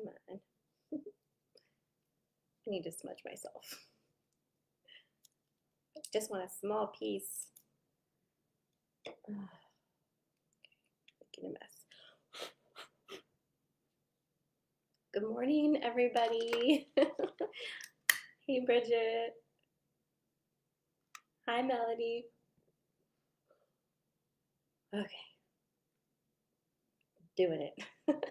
Come on. I need to smudge myself. Just want a small piece. making a mess. Good morning, everybody. hey, Bridget. Hi, Melody. Okay. Doing it.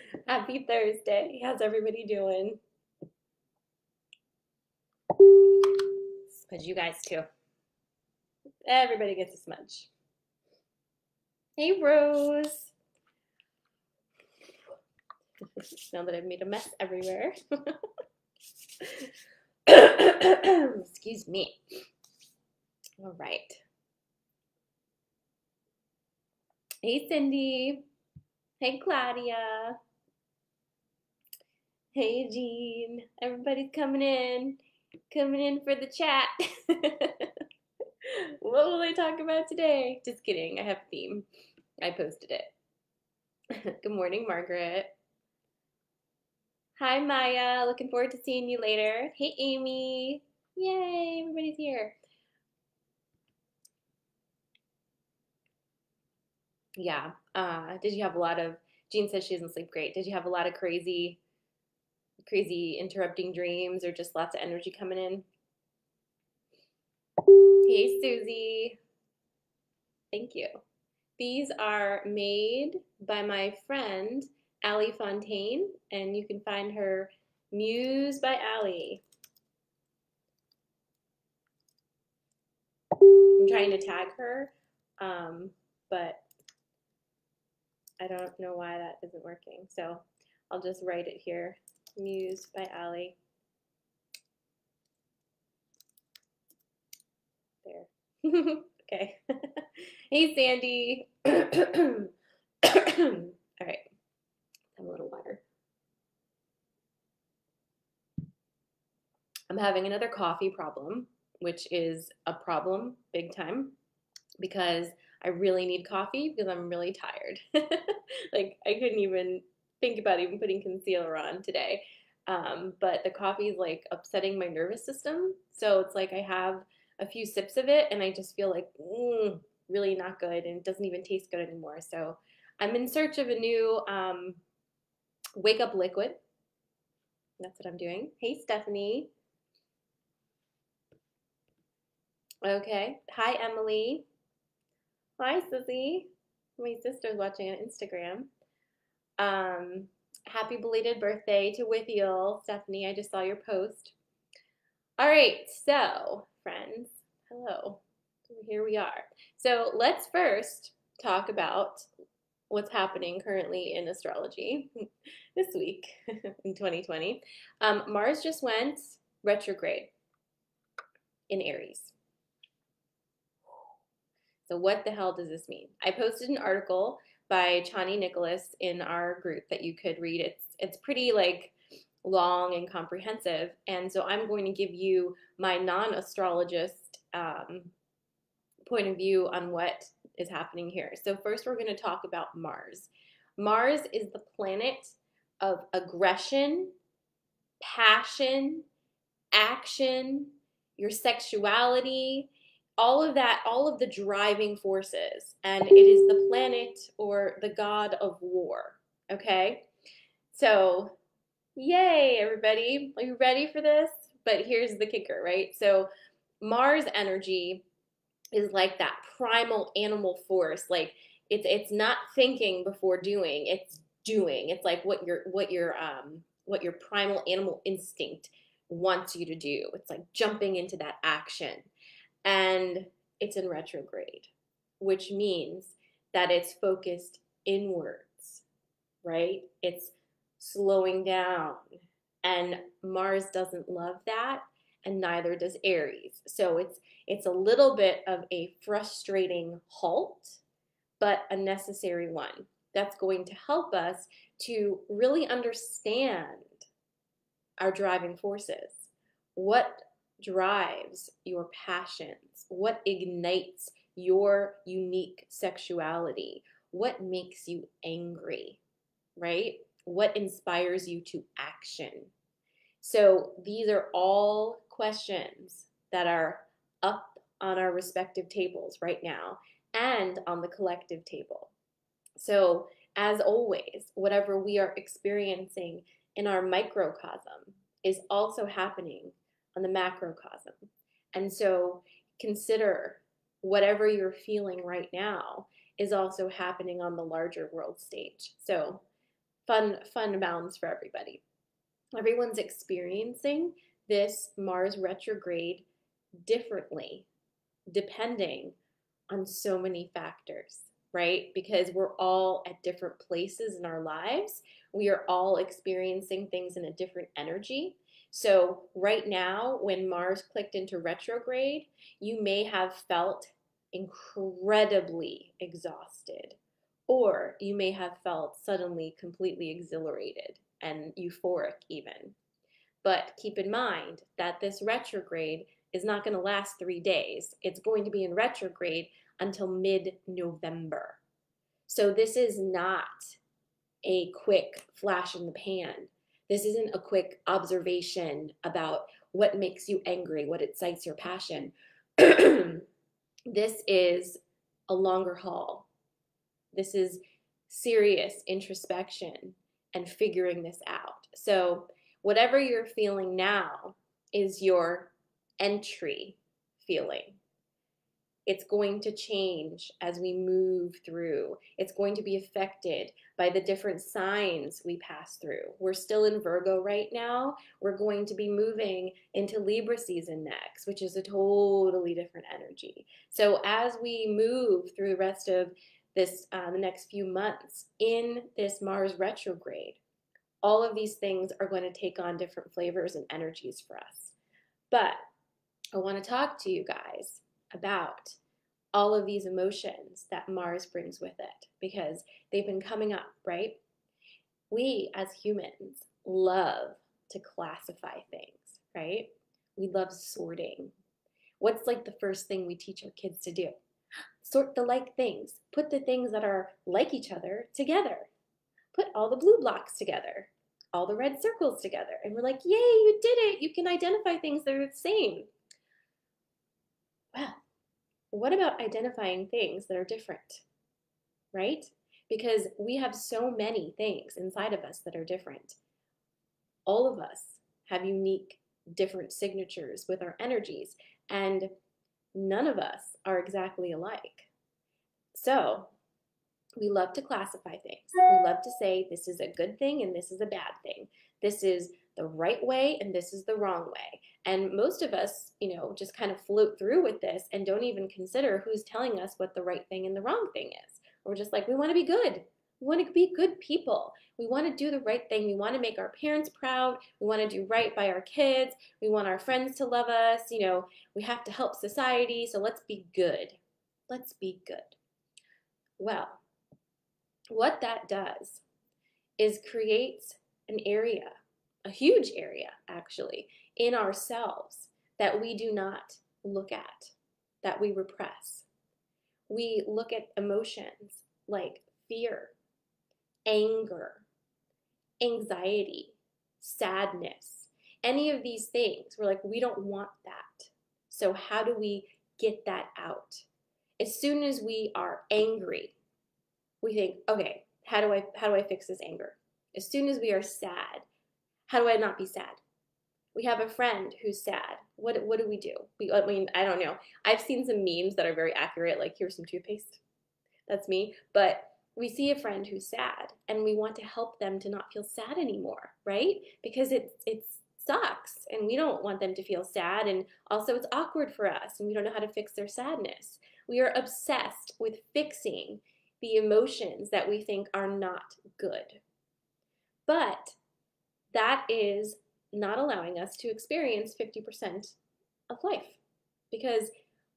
Happy Thursday. How's everybody doing? Smudge you guys too. Everybody gets a smudge. Hey, Rose. now that I've made a mess everywhere. Excuse me. All right. Hey, Cindy. Hey, Claudia. Hey, Jean. Everybody's coming in. Coming in for the chat. what will I talk about today? Just kidding. I have a theme. I posted it. Good morning, Margaret. Hi, Maya. Looking forward to seeing you later. Hey, Amy. Yay, everybody's here. Yeah. Uh, did you have a lot of, Jean says she doesn't sleep great. Did you have a lot of crazy, crazy interrupting dreams or just lots of energy coming in? Hey, Susie. Thank you. These are made by my friend, Allie Fontaine, and you can find her Muse by Allie. I'm trying to tag her, um, but I don't know why that isn't working. So I'll just write it here. Muse by Allie. There. okay. hey, Sandy. All right. Have a little water. I'm having another coffee problem, which is a problem big time because I really need coffee because I'm really tired. like I couldn't even think about even putting concealer on today. Um, but the coffee is like upsetting my nervous system. So it's like I have a few sips of it and I just feel like mm, really not good and it doesn't even taste good anymore. So I'm in search of a new um, wake up liquid. That's what I'm doing. Hey, Stephanie. Okay. Hi, Emily. Hi, Susie. My sister's watching on Instagram. Um, happy belated birthday to Withiel, Stephanie. I just saw your post. All right, so friends, hello. Here we are. So let's first talk about what's happening currently in astrology this week in 2020. Um, Mars just went retrograde in Aries. So what the hell does this mean? I posted an article by Chani Nicholas in our group that you could read. It's it's pretty like long and comprehensive, and so I'm going to give you my non-astrologist um, point of view on what is happening here. So first, we're going to talk about Mars. Mars is the planet of aggression, passion, action, your sexuality, all of that, all of the driving forces. And it is the planet or the god of war. Okay? So, yay, everybody. Are you ready for this? But here's the kicker, right? So, Mars energy is like that primal animal force. Like, it's it's not thinking before doing it's doing it's like what your what your um what your primal animal instinct wants you to do it's like jumping into that action and it's in retrograde, which means that it's focused inwards, right? It's slowing down. And Mars doesn't love that, and neither does Aries. So it's it's a little bit of a frustrating halt, but a necessary one. That's going to help us to really understand our driving forces. What drives your passions? What ignites your unique sexuality? What makes you angry? Right? What inspires you to action? So these are all questions that are up on our respective tables right now and on the collective table. So, as always, whatever we are experiencing in our microcosm is also happening on the macrocosm. And so, consider whatever you're feeling right now is also happening on the larger world stage. So, fun, fun bounds for everybody. Everyone's experiencing this Mars retrograde differently depending on so many factors, right? Because we're all at different places in our lives. We are all experiencing things in a different energy. So, right now, when Mars clicked into retrograde, you may have felt incredibly exhausted, or you may have felt suddenly completely exhilarated and euphoric, even. But keep in mind that this retrograde is not going to last three days. It's going to be in retrograde until mid November. So this is not a quick flash in the pan. This isn't a quick observation about what makes you angry, what excites your passion. this is a longer haul. This is serious introspection and figuring this out. So, whatever you're feeling now is your entry feeling. It's going to change as we move through. It's going to be affected by the different signs we pass through. We're still in Virgo right now. We're going to be moving into Libra season next, which is a totally different energy. So as we move through the rest of this uh, the next few months in this Mars retrograde, all of these things are going to take on different flavors and energies for us. But I want to talk to you guys about all of these emotions that Mars brings with it because they've been coming up, right? We as humans love to classify things, right? We love sorting. What's like the first thing we teach our kids to do? Sort the like things. Put the things that are like each other together. Put all the blue blocks together, all the red circles together. And we're like, yay, you did it. You can identify things that are the same. What about identifying things that are different? Right? Because we have so many things inside of us that are different. All of us have unique, different signatures with our energies, and none of us are exactly alike. So, we love to classify things. We love to say this is a good thing and this is a bad thing. This is the right way and this is the wrong way. And most of us, you know, just kind of float through with this and don't even consider who's telling us what the right thing and the wrong thing is. We're just like, we want to be good. We want to be good people. We want to do the right thing. We want to make our parents proud. We want to do right by our kids. We want our friends to love us. You know, we have to help society. So let's be good. Let's be good. Well, what that does is creates an area a huge area actually in ourselves that we do not look at, that we repress. We look at emotions like fear, anger, anxiety, sadness, any of these things. We're like, we don't want that. So, how do we get that out? As soon as we are angry, we think, okay, how do I how do I fix this anger? As soon as we are sad, how do I not be sad? We have a friend who's sad. What what do we do? We I mean, I don't know. I've seen some memes that are very accurate, like here's some toothpaste. That's me. But we see a friend who's sad and we want to help them to not feel sad anymore, right? Because it it sucks and we don't want them to feel sad and also it's awkward for us and we don't know how to fix their sadness. We are obsessed with fixing the emotions that we think are not good. But that is not allowing us to experience 50% of life. Because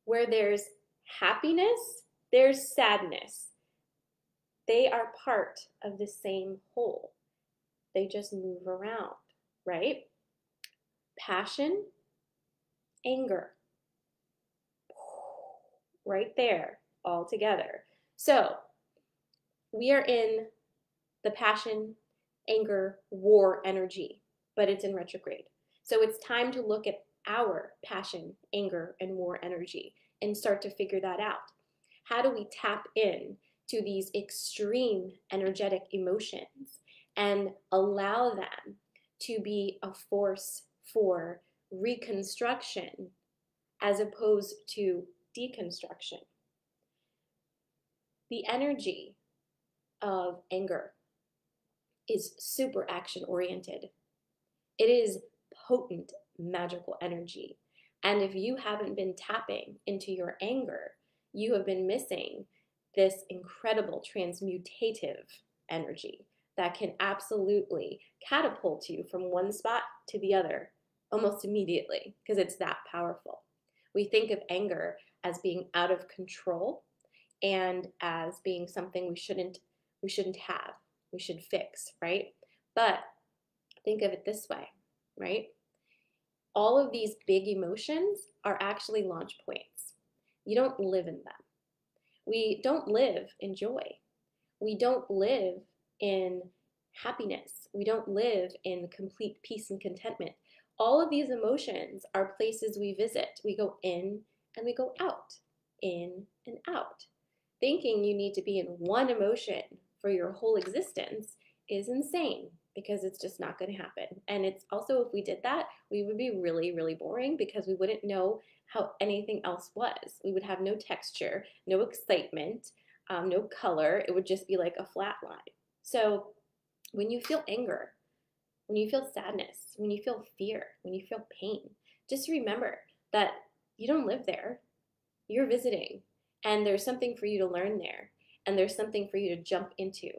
where there's happiness, there's sadness. They are part of the same whole. They just move around, right? Passion, anger, right there, all together. So we are in the passion anger, war energy, but it's in retrograde. So it's time to look at our passion, anger, and war energy and start to figure that out. How do we tap in to these extreme energetic emotions and allow them to be a force for reconstruction as opposed to deconstruction? The energy of anger is super action oriented. It is potent, magical energy. And if you haven't been tapping into your anger, you have been missing this incredible transmutative energy that can absolutely catapult you from one spot to the other almost immediately because it's that powerful. We think of anger as being out of control and as being something we shouldn't we shouldn't have. We should fix, right? But think of it this way, right? All of these big emotions are actually launch points. You don't live in them. We don't live in joy. We don't live in happiness. We don't live in complete peace and contentment. All of these emotions are places we visit. We go in and we go out, in and out. Thinking you need to be in one emotion for your whole existence is insane because it's just not going to happen. And it's also, if we did that, we would be really, really boring because we wouldn't know how anything else was. We would have no texture, no excitement, um, no color. It would just be like a flat line. So when you feel anger, when you feel sadness, when you feel fear, when you feel pain, just remember that you don't live there. You're visiting, and there's something for you to learn there, and there's something for you to jump into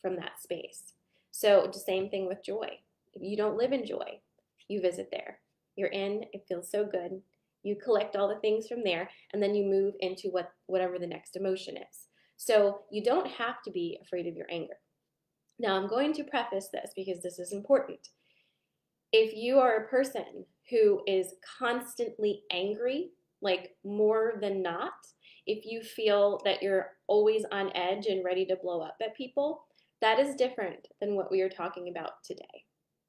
from that space. So, the same thing with joy. If you don't live in joy, you visit there. You're in, it feels so good. You collect all the things from there, and then you move into what whatever the next emotion is. So, you don't have to be afraid of your anger. Now, I'm going to preface this because this is important. If you are a person who is constantly angry, like more than not, if you feel that you're always on edge and ready to blow up at people, that is different than what we are talking about today.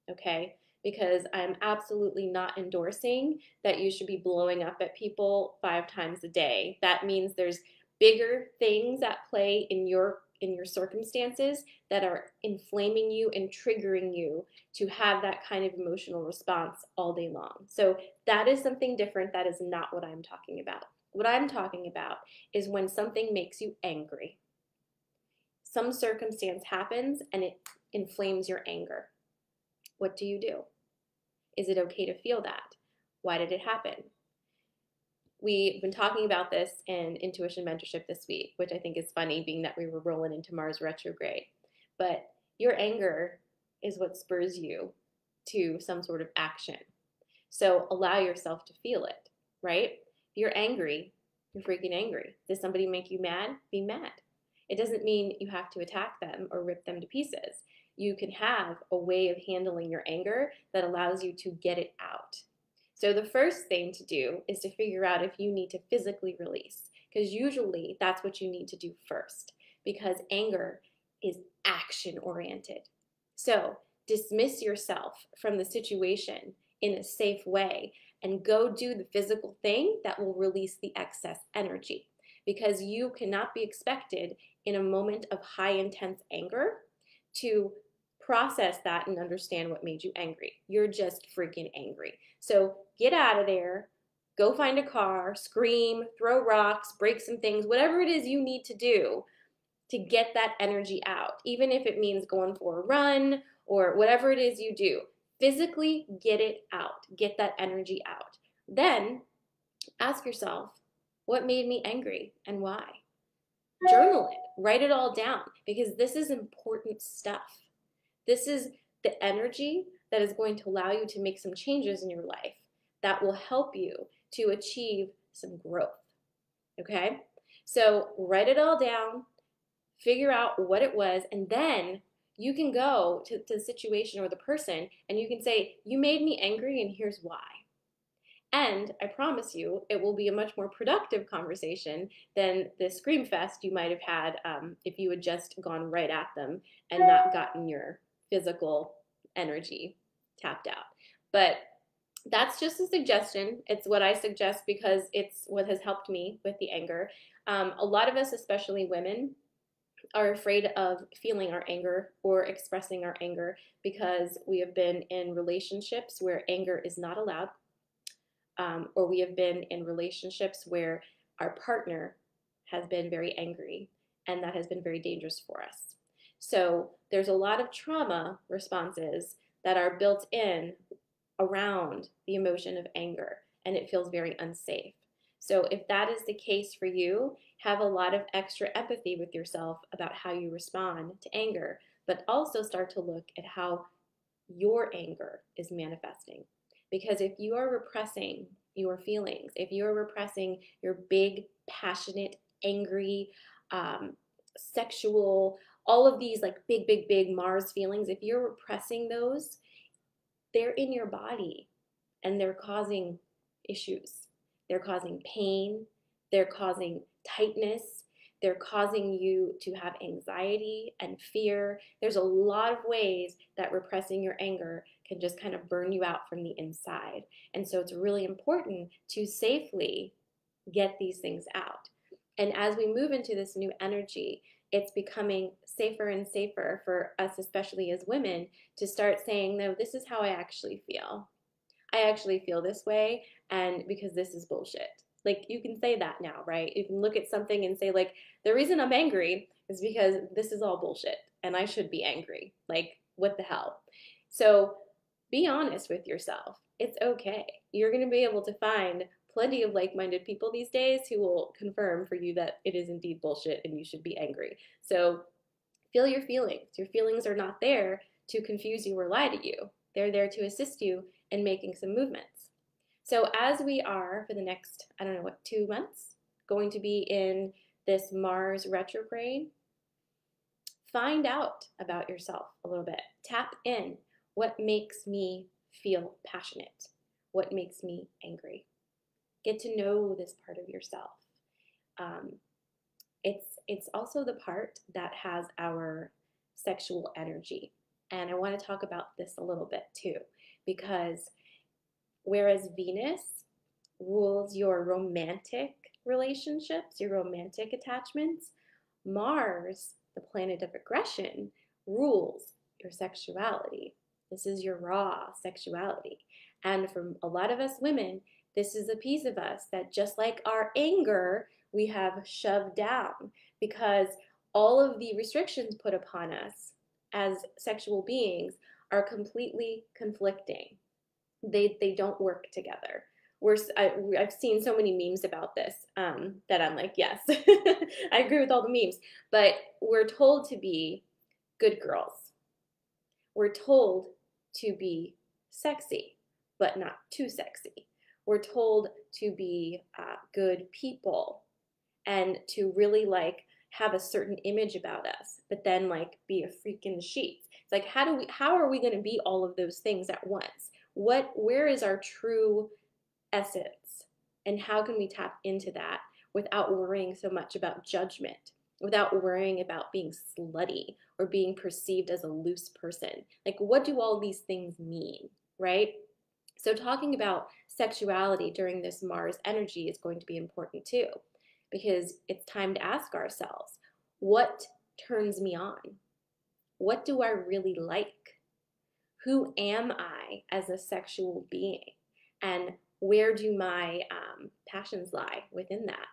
Okay? Because I'm absolutely not endorsing that you should be blowing up at people five times a day. That means there's bigger things at play in your in your circumstances that are inflaming you and triggering you to have that kind of emotional response all day long. So that is something different. That is not what I'm talking about. What I'm talking about is when something makes you angry. Some circumstance happens and it inflames your anger. What do you do? Is it okay to feel that? Why did it happen? we've been talking about this in intuition mentorship this week, which I think is funny, being that we were rolling into Mars retrograde. But your anger is what spurs you to some sort of action. So allow yourself to feel it, right? You're angry, you're freaking angry. Does somebody make you mad? Be mad. It doesn't mean you have to attack them or rip them to pieces. You can have a way of handling your anger that allows you to get it out. So the first thing to do is to figure out if you need to physically release, because usually that's what you need to do first, because anger is action oriented. So dismiss yourself from the situation in a safe way and go do the physical thing that will release the excess energy because you cannot be expected in a moment of high intense anger to process that and understand what made you angry. You're just freaking angry. So get out of there, go find a car, scream, throw rocks, break some things, whatever it is you need to do to get that energy out, even if it means going for a run or whatever it is you do. Physically get it out, get that energy out. Then ask yourself, what made me angry and why? Journal it, write it all down because this is important stuff. This is the energy that is going to allow you to make some changes in your life that will help you to achieve some growth. Okay? So write it all down, figure out what it was, and then you can go to, to the situation or the person and you can say, You made me angry, and here's why. And I promise you, it will be a much more productive conversation than the scream fest you might have had um, if you had just gone right at them and not gotten your physical energy tapped out. But that's just a suggestion. It's what I suggest because it's what has helped me with the anger. Um, a lot of us, especially women, are afraid of feeling our anger or expressing our anger because we have been in relationships where anger is not allowed, um, or we have been in relationships where our partner has been very angry, and that has been very dangerous for us. So there's a lot of trauma responses that are built in around the emotion of anger, and it feels very unsafe. So, if that is the case for you, have a lot of extra empathy with yourself about how you respond to anger, but also start to look at how your anger is manifesting. Because if you are repressing your feelings, if you're repressing your big, passionate, angry, um, sexual, all of these like big, big, big Mars feelings, if you're repressing those, they're in your body and they're causing issues. They're causing pain, they're causing tightness, they're causing you to have anxiety and fear. There's a lot of ways that repressing your anger can just kind of burn you out from the inside. And so it's really important to safely get these things out. And as we move into this new energy, it's becoming safer and safer for us, especially as women, to start saying, no, this is how I actually feel. I actually feel this way, and because this is bullshit. Like, you can say that now, right? You can look at something and say, like, the reason I'm angry is because this is all bullshit, and I should be angry. Like, what the hell? So, be honest with yourself. It's okay. You're going to be able to find plenty of like minded people these days who will confirm for you that it is indeed bullshit and you should be angry. So feel your feelings. Your feelings are not there to confuse you or lie to you, they're there to assist you in making some movements. So as we are for the next, I don't know what, two months, going to be in this Mars retrograde, find out about yourself a little bit. Tap in. What makes me feel passionate? What makes me angry? Get to know this part of yourself. Um, it's it's also the part that has our sexual energy, and I want to talk about this a little bit too, because whereas Venus rules your romantic relationships, your romantic attachments, Mars, the planet of aggression, rules your sexuality. This is your raw sexuality. And for a lot of us women, this is a piece of us that just like our anger, we have shoved down because all of the restrictions put upon us as sexual beings are completely conflicting. They, they don't work together. We're, I, have seen so many memes about this um, that I'm like, yes, I agree with all the memes. But we're told to be good girls. We're told to be sexy, but not too sexy. We're told to be uh, good people and to really like have a certain image about us, but then like be a freak in the sheets. It's like how do we how are we going to be all of those things at once? What where is our true essence? And how can we tap into that without worrying so much about judgment, without worrying about being slutty or being perceived as a loose person? Like what do all these things mean, right? So talking about sexuality during this Mars energy is going to be important too, because it's time to ask ourselves, what turns me on? What do I really like? Who am I as a sexual being? And where do my um, passions lie within that?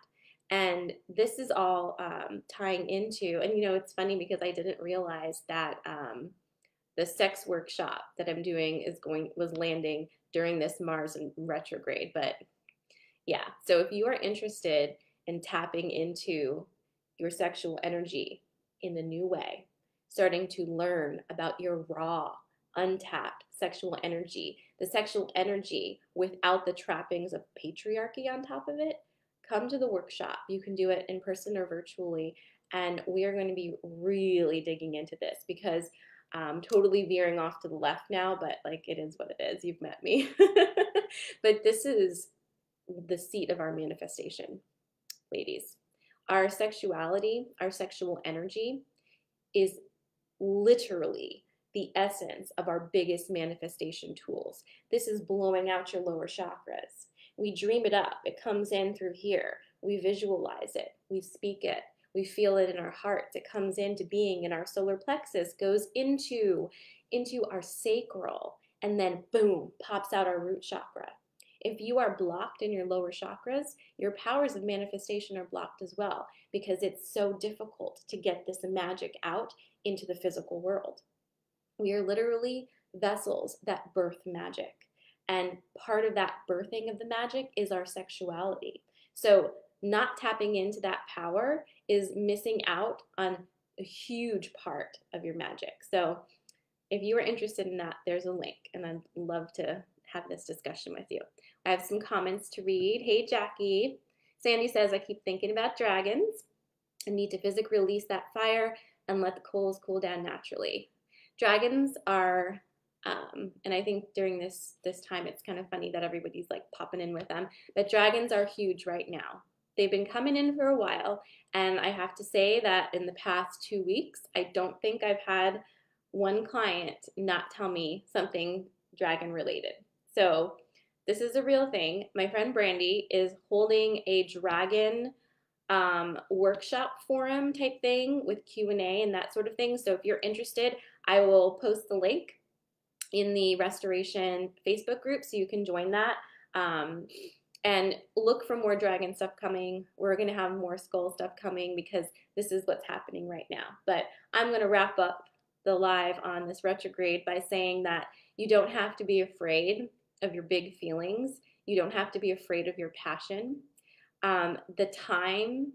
And this is all um, tying into, and you know, it's funny because I didn't realize that um, the sex workshop that I'm doing is going was landing during this Mars retrograde. But yeah, so if you are interested in tapping into your sexual energy in a new way, starting to learn about your raw, untapped sexual energy, the sexual energy without the trappings of patriarchy on top of it, come to the workshop. You can do it in person or virtually. And we are going to be really digging into this because I'm totally veering off to the left now, but like it is what it is. You've met me. but this is the seat of our manifestation, ladies. Our sexuality, our sexual energy is literally the essence of our biggest manifestation tools. This is blowing out your lower chakras. We dream it up, it comes in through here. We visualize it, we speak it, we feel it in our hearts. It comes into being in our solar plexus, goes into, into our sacral, and then boom, pops out our root chakra. If you are blocked in your lower chakras, your powers of manifestation are blocked as well because it's so difficult to get this magic out into the physical world. We are literally vessels that birth magic. And part of that birthing of the magic is our sexuality. So, not tapping into that power is missing out on a huge part of your magic. So, if you are interested in that, there's a link, and I'd love to have this discussion with you. I have some comments to read. Hey, Jackie. Sandy says, I keep thinking about dragons. I need to physically release that fire and let the coals cool down naturally. Dragons are, um, and I think during this this time it's kind of funny that everybody's like popping in with them. But dragons are huge right now. They've been coming in for a while, and I have to say that in the past two weeks, I don't think I've had one client not tell me something dragon related. So this is a real thing. My friend Brandy is holding a dragon um, workshop forum type thing with Q&A and that sort of thing. So if you're interested, I will post the link in the restoration Facebook group so you can join that. Um, and look for more dragon stuff coming. We're going to have more skull stuff coming because this is what's happening right now. But I'm going to wrap up the live on this retrograde by saying that you don't have to be afraid of your big feelings. You don't have to be afraid of your passion um, the time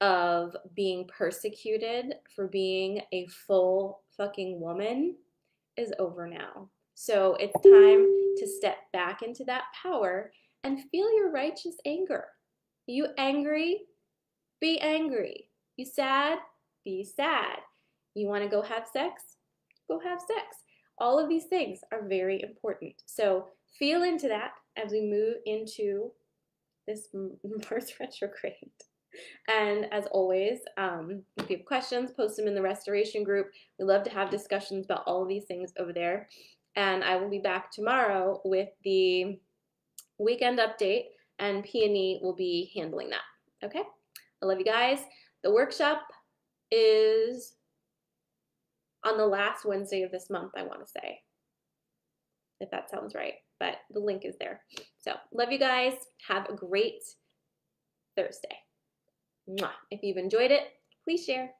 of being persecuted for being a full fucking woman is over now. So it's time to step back into that power and feel your righteous anger. You angry? Be angry. You sad? Be sad. You want to go have sex? Go have sex. All of these things are very important. So feel into that as we move into this Mars retrograde. And as always, um, if you have questions, post them in the restoration group. We love to have discussions about all of these things over there. And I will be back tomorrow with the weekend update, and Peony will be handling that. Okay? I love you guys. The workshop is on the last Wednesday of this month, I want to say, if that sounds right but the link is there. So love you guys. Have a great Thursday. If you've enjoyed it, please share.